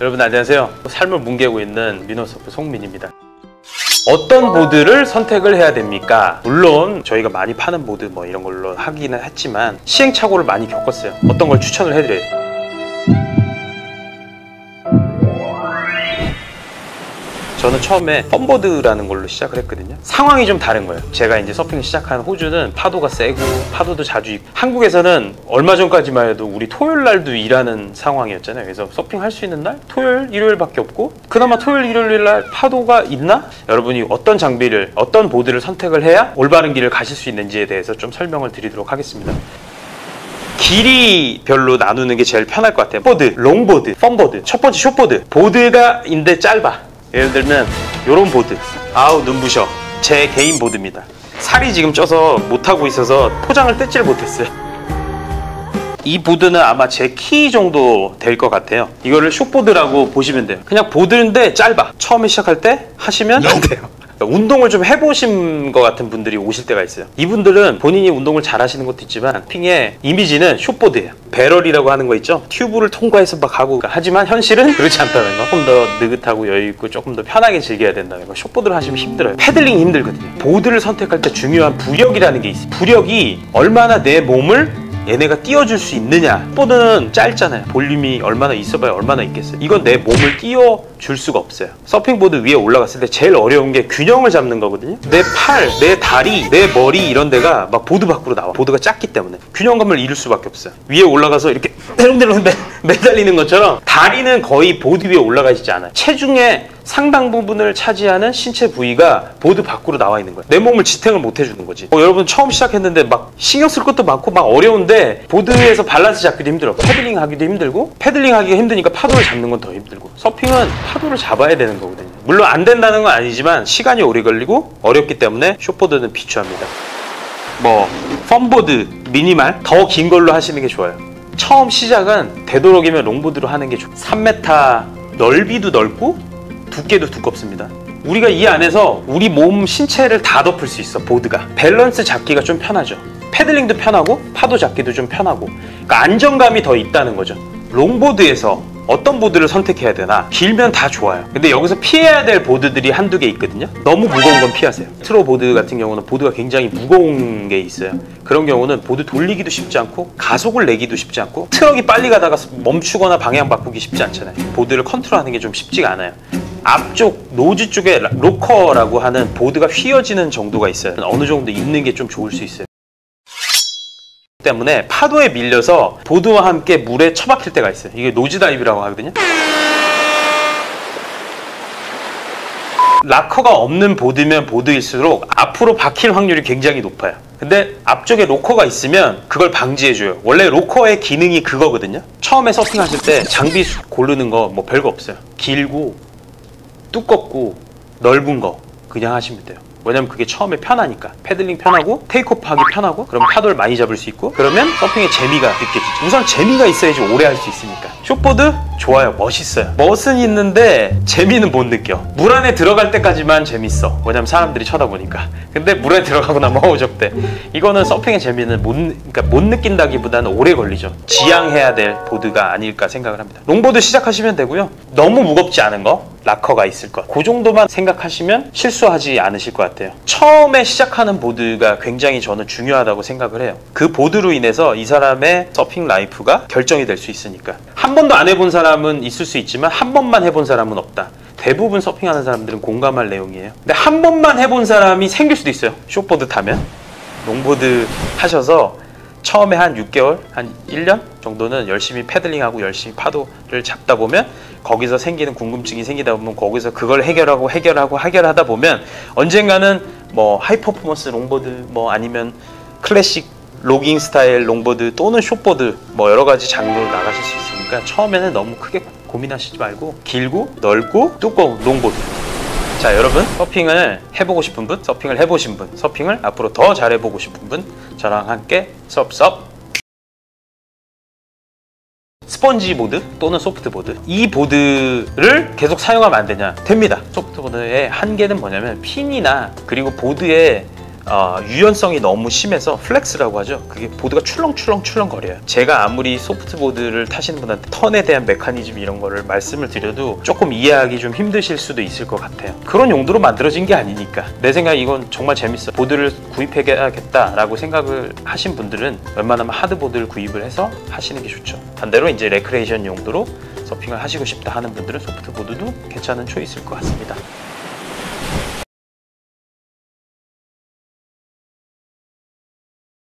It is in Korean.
여러분 안녕하세요. 숍을 운영하고 있는 미노서프 송민입니다. 어떤 보드를 선택을 해야 됩니까? 물론 저희가 많이 파는 보드 뭐 이런 걸로 하기는 했지만 시행착오를 많이 겪었어요. 어떤 걸 추천을 해드려요? 저는 처음에 funboard라는 걸로 시작을 했거든요. 상황이 좀 다른 거예요. 제가 이제 서핑을 시작한 호주는 파도가 세고 파도도 자주 있고 한국에서는 얼마 전까지만 해도 우리 토요일 날도 일하는 상황이었잖아요. 그래서 서핑 할 수 있는 날 토요일, 일요일밖에 없고 그나마 토요일, 일요일 날 파도가 있나? 여러분이 어떤 장비를 어떤 보드를 선택을 해야 올바른 길을 가실 수 있는지에 대해서 좀 설명을 드리도록 하겠습니다. 길이별로 나누는 게 제일 편할 것 같아요. 보드, longboard, funboard, 첫 번째 shortboard. 보드가 인데 짧아. 예를 들면 이런 보드. 아우 눈부셔. 제 개인 보드입니다. 살이 지금 쪄서 못하고 있어서 포장을 뜯질 못했어요. 이 보드는 아마 제 키 정도 될 것 같아요. 이거를 shortboard라고 보시면 돼요. 그냥 보드인데 짧아. 처음에 시작할 때 하시면 안 돼요 운동을 좀 해보신 것 같은 분들이 오실 때가 있어요. 이분들은 본인이 운동을 잘 하시는 것도 있지만 서핑의 이미지는 shortboard예요. barrel이라고 하는 거 있죠? 튜브를 통과해서 막 가고 하지만 현실은 그렇지 않다는 거. 조금 더 느긋하고 여유 있고 조금 더 편하게 즐겨야 된다는 거. 숏보드를 하시면 힘들어요. paddling이 힘들거든요. 보드를 선택할 때 중요한 부력이라는 게 있어요. 부력이 얼마나 내 몸을 얘네가 띄워줄 수 있느냐? 보드는 짧잖아요. 볼륨이 얼마나 있어봐야 얼마나 있겠어요. 이건 내 몸을 띄워줄 수가 없어요. 서핑보드 위에 올라갔을 때 제일 어려운 게 균형을 잡는 거거든요. 내 팔, 내 다리, 내 머리 이런 데가 막 보드 밖으로 나와. 보드가 작기 때문에. 균형감을 잃을 수밖에 없어요. 위에 올라가서 이렇게 대롱대롱 매달리는 것처럼 다리는 거의 보드 위에 올라가 있지 않아요. 체중의 상당 부분을 차지하는 신체 부위가 보드 밖으로 나와 있는 거예요. 내 몸을 지탱을 못 해주는 거지. 어, 여러분 처음 시작했는데 막 신경 쓸 것도 많고 막 어려운데 보드에서 밸런스 잡기도 힘들어. paddling 하기도 힘들고 paddling 하기가 힘드니까 파도를 잡는 건 더 힘들고 서핑은 파도를 잡아야 되는 거거든요. 물론 안 된다는 건 아니지만 시간이 오래 걸리고 어렵기 때문에 숏보드는 비추합니다. 뭐 funboard, mini mal 더 긴 걸로 하시는 게 좋아요. 처음 시작은 되도록이면 longboard로 하는 게 좋아요. 3m 넓이도 넓고 두께도 두껍습니다. 우리가 이 안에서 우리 몸 신체를 다 덮을 수 있어 보드가. 밸런스 잡기가 좀 편하죠. paddling도 편하고 파도 잡기도 좀 편하고. 그러니까 안정감이 더 있다는 거죠. longboard에서 어떤 보드를 선택해야 되나? 길면 다 좋아요. 근데 여기서 피해야 될 보드들이 한두 개 있거든요. 너무 무거운 건 피하세요. 트로 보드 같은 경우는 보드가 굉장히 무거운 게 있어요. 그런 경우는 보드 돌리기도 쉽지 않고 가속을 내기도 쉽지 않고 트럭이 빨리 가다가 멈추거나 방향 바꾸기 쉽지 않잖아요. 보드를 컨트롤하는 게 좀 쉽지가 않아요 앞쪽 nose 쪽에 rocker라고 하는 보드가 휘어지는 정도가 있어요. 어느 정도 있는 게 좀 좋을 수 있어요. 때문에 파도에 밀려서 보드와 함께 물에 처박힐 때가 있어요. 이게 nose dive라고 하거든요. 락커가 없는 보드면 보드일수록 앞으로 박힐 확률이 굉장히 높아요. 근데 앞쪽에 로커가 있으면 그걸 방지해줘요. 원래 rocker의 기능이 그거거든요. 처음에 서핑하실 때 장비 고르는 거 뭐 별거 없어요. 길고 두껍고 넓은 거 그냥 하시면 돼요. 왜냐면 그게 처음에 편하니까. paddling 편하고 takeoff 하기 편하고 그럼 파도를 많이 잡을 수 있고 그러면 서핑의 재미가 느껴지죠. 우선 재미가 있어야지 오래 할 수 있으니까. shortboard 좋아요. 멋있어요. 멋은 있는데 재미는 못 느껴. 물 안에 들어갈 때까지만 재밌어. 왜냐면 사람들이 쳐다보니까. 근데 물에 들어가고 나면 어우적대. 이거는 서핑의 재미는 못, 그러니까 못 느낀다기보다는 오래 걸리죠. 지양해야 될 보드가 아닐까 생각을 합니다. 롱보드 시작하시면 되고요. 너무 무겁지 않은 거? 락커가 있을 것. 그 정도만 생각하시면 실수하지 않으실 것 같아요. 처음에 시작하는 보드가 굉장히 저는 중요하다고 생각을 해요. 그 보드로 인해서 이 사람의 서핑 life가 결정이 될 수 있으니까. 한 번도 안 해본 사람은 있을 수 있지만 한 번만 해본 사람은 없다. 대부분 서핑하는 사람들은 공감할 내용이에요. 근데 한 번만 해본 사람이 생길 수도 있어요. shortboard 타면. 롱보드 하셔서 처음에 한 6개월, 한 1년 정도는 열심히 paddling하고 열심히 파도를 잡다 보면 거기서 생기는 궁금증이 생기다 보면 거기서 그걸 해결하고 해결하고 해결하다 보면 언젠가는 뭐 high performance longboard 뭐 아니면 클래식 logging 스타일 롱보드 또는 shortboard 뭐 여러 가지 장르로 나가실 수 있 으니까 처음에는 너무 크게 고민하시지 말고 길고 넓고 두꺼운 롱보드 자 여러분 서핑을 해보고 싶은 분 서핑을 해보신 분 서핑을 앞으로 더 잘해보고 싶은 분 저랑 함께 섭섭. 스펀지 보드 또는 soft board. 이 보드를 계속 사용하면 안 되냐? 됩니다. soft board의 한계는 뭐냐면 핀이나 그리고 보드의 어, 유연성이 너무 심해서 flex라고 하죠. 그게 보드가 출렁출렁 출렁 거려요. 제가 아무리 soft board를 타시는 분한테 턴에 대한 메커니즘 이런 거를 말씀을 드려도 조금 이해하기 좀 힘드실 수도 있을 것 같아요. 그런 용도로 만들어진 게 아니니까. 내 생각에 이건 정말 재밌어. 보드를 구입해야겠다라고 생각을 하신 분들은 웬만하면 hard board를 구입을 해서 하시는 게 좋죠. 반대로 이제 레크레이션 용도로 서핑을 하시고 싶다 하는 분들은 소프트보드도 괜찮은 초이스일 것 같습니다.